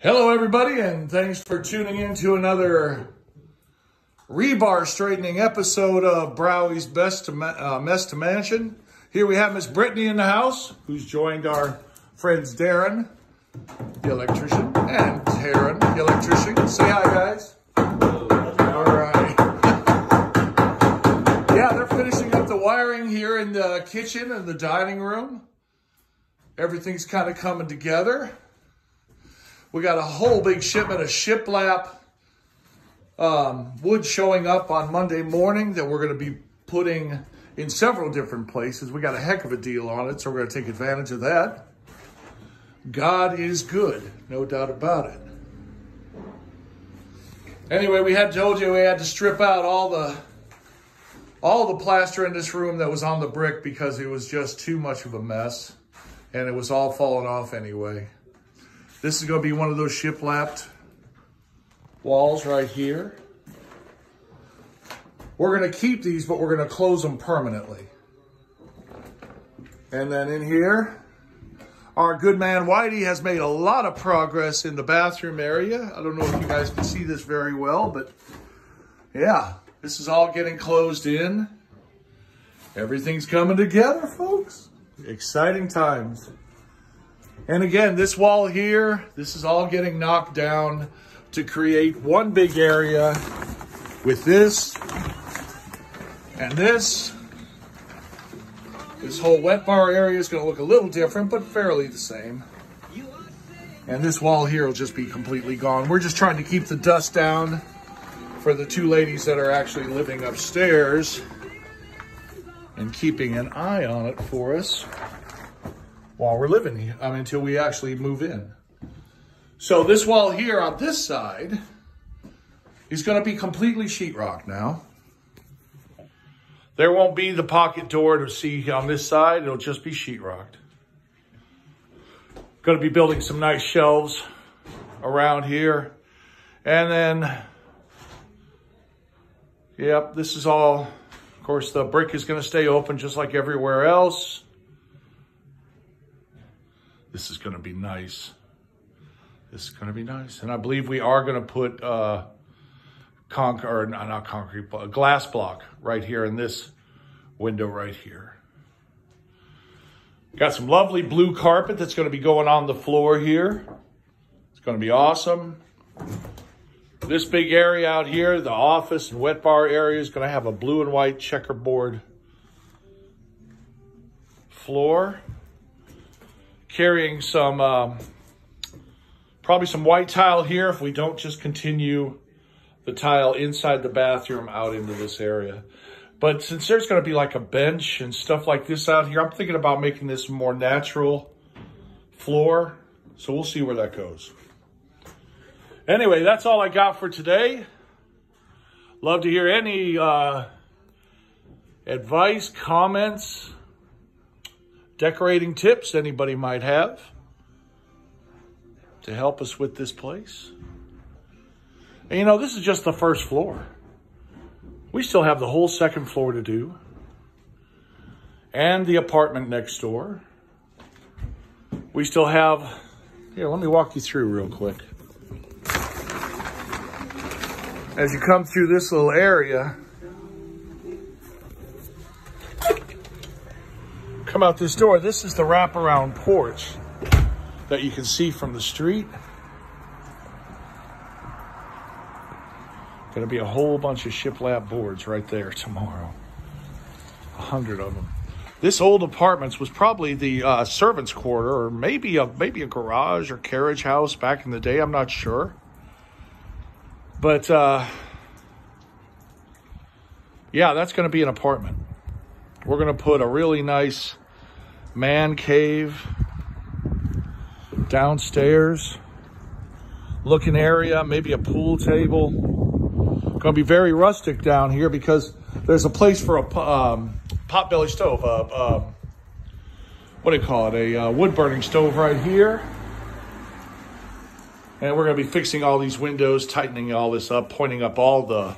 Hello, everybody, and thanks for tuning in to another rebar straightening episode of Browy's Best to uh, Mess to Mansion. Here we have Miss Brittany in the house, who's joined our friends Darren, the electrician, and Taryn, the electrician. Say hi, guys. All right. yeah, they're finishing up the wiring here in the kitchen and the dining room. Everything's kind of coming together. We got a whole big shipment of shiplap um, wood showing up on Monday morning that we're going to be putting in several different places. We got a heck of a deal on it, so we're going to take advantage of that. God is good, no doubt about it. Anyway, we had told you we had to strip out all the all the plaster in this room that was on the brick because it was just too much of a mess and it was all falling off anyway. This is going to be one of those shiplapped walls right here. We're going to keep these, but we're going to close them permanently. And then in here, our good man Whitey has made a lot of progress in the bathroom area. I don't know if you guys can see this very well, but yeah, this is all getting closed in. Everything's coming together, folks. Exciting times. And again, this wall here, this is all getting knocked down to create one big area with this and this. This whole wet bar area is going to look a little different, but fairly the same. And this wall here will just be completely gone. We're just trying to keep the dust down for the two ladies that are actually living upstairs and keeping an eye on it for us while we're living here, I mean, until we actually move in. So this wall here on this side is going to be completely sheetrock now. There won't be the pocket door to see on this side. It'll just be sheetrocked. Going to be building some nice shelves around here. And then, yep, this is all, of course, the brick is going to stay open just like everywhere else. This is going to be nice. This is going to be nice. And I believe we are going to put uh, conc or not concrete, but a glass block right here in this window right here. Got some lovely blue carpet that's going to be going on the floor here. It's going to be awesome. This big area out here, the office and wet bar area is going to have a blue and white checkerboard floor carrying some, um, probably some white tile here if we don't just continue the tile inside the bathroom out into this area. But since there's going to be like a bench and stuff like this out here, I'm thinking about making this more natural floor. So we'll see where that goes. Anyway, that's all I got for today. Love to hear any uh, advice, comments, decorating tips anybody might have to help us with this place. And you know, this is just the first floor. We still have the whole second floor to do and the apartment next door. We still have, here, let me walk you through real quick. As you come through this little area, come out this door, this is the wraparound porch that you can see from the street. Going to be a whole bunch of shiplap boards right there tomorrow. A hundred of them. This old apartments was probably the uh, servants' quarter, or maybe a maybe a garage or carriage house back in the day. I'm not sure, but uh, yeah, that's going to be an apartment. We're going to put a really nice man cave downstairs looking area, maybe a pool table. To be very rustic down here because there's a place for a um, pot belly stove. Uh, uh, what do you call it? A uh, wood burning stove right here. And we're going to be fixing all these windows, tightening all this up, pointing up all the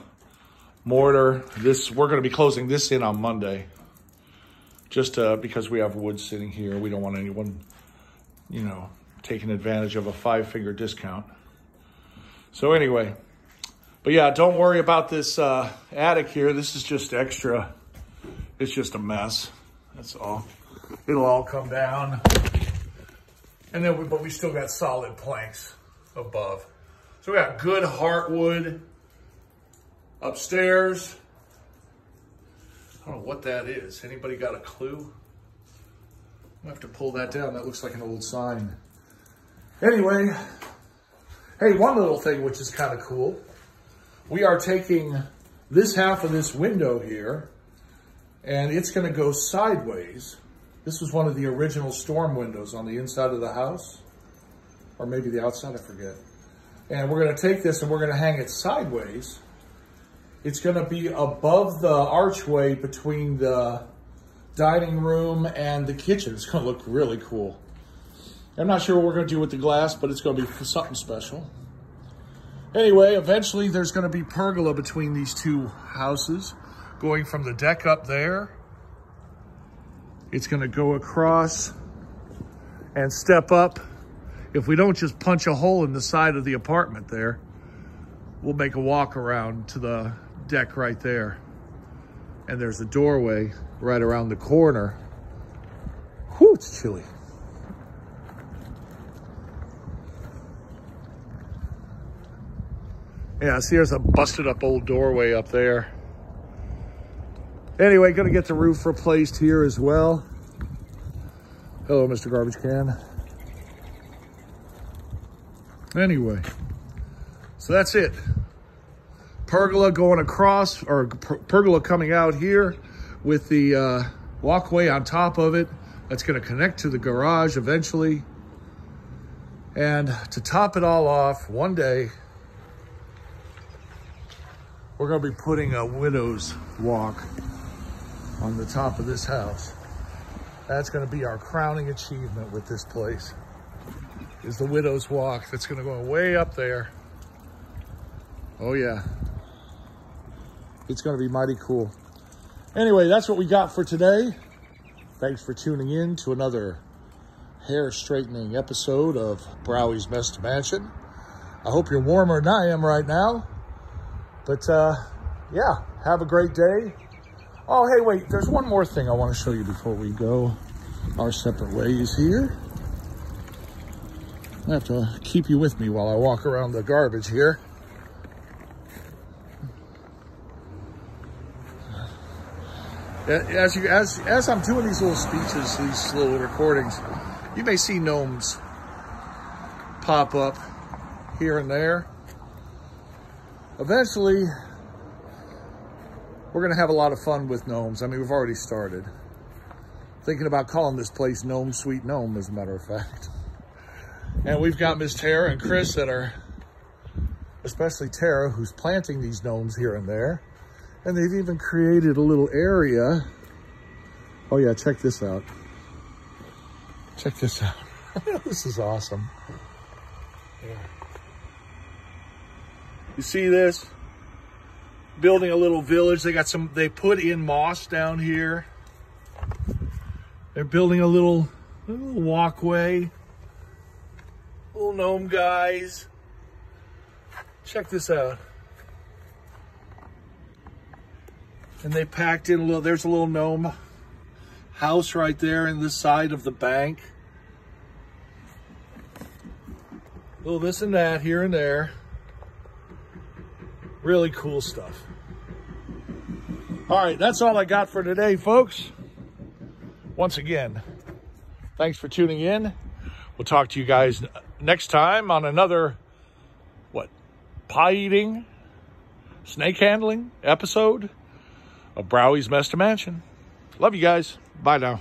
mortar. This We're going to be closing this in on Monday. Just uh, because we have wood sitting here. We don't want anyone, you know, taking advantage of a five finger discount. So anyway, but yeah, don't worry about this uh, attic here. This is just extra. It's just a mess. That's all. It'll all come down. And then, we, but we still got solid planks above. So we got good heartwood upstairs. I don't know what that is. Anybody got a clue? I have to pull that down. That looks like an old sign. Anyway, hey, one little thing which is kind of cool. We are taking this half of this window here and it's going to go sideways. This was one of the original storm windows on the inside of the house or maybe the outside, I forget. And we're gonna take this and we're gonna hang it sideways. It's gonna be above the archway between the dining room and the kitchen. It's gonna look really cool. I'm not sure what we're gonna do with the glass, but it's gonna be something special. Anyway, eventually there's gonna be pergola between these two houses, going from the deck up there. It's gonna go across and step up if we don't just punch a hole in the side of the apartment there, we'll make a walk around to the deck right there. And there's a doorway right around the corner. Whew, it's chilly. Yeah, see there's a busted up old doorway up there. Anyway, gonna get the roof replaced here as well. Hello, Mr. Garbage Can. Anyway, so that's it. Pergola going across, or pergola coming out here with the uh, walkway on top of it. That's going to connect to the garage eventually. And to top it all off, one day, we're going to be putting a widow's walk on the top of this house. That's going to be our crowning achievement with this place is the Widow's Walk that's gonna go way up there. Oh yeah. It's gonna be mighty cool. Anyway, that's what we got for today. Thanks for tuning in to another hair straightening episode of Browy's Best Mansion. I hope you're warmer than I am right now. But uh, yeah, have a great day. Oh, hey, wait, there's one more thing I want to show you before we go our separate ways here. I have to keep you with me while I walk around the garbage here. As you as as I'm doing these little speeches, these little recordings, you may see gnomes pop up here and there. Eventually, we're gonna have a lot of fun with gnomes. I mean, we've already started. Thinking about calling this place Gnome Sweet Gnome, as a matter of fact. And we've got Miss Tara and Chris that are, especially Tara, who's planting these gnomes here and there. And they've even created a little area. Oh yeah, check this out. Check this out. this is awesome. Yeah. You see this? Building a little village. They got some, they put in moss down here. They're building a little, a little walkway. Little gnome guys. Check this out. And they packed in a little, there's a little gnome house right there in the side of the bank. A little this and that here and there. Really cool stuff. All right, that's all I got for today, folks. Once again, thanks for tuning in. We'll talk to you guys next time on another, what, pie eating, snake handling episode of Browy's Mesta Mansion. Love you guys. Bye now.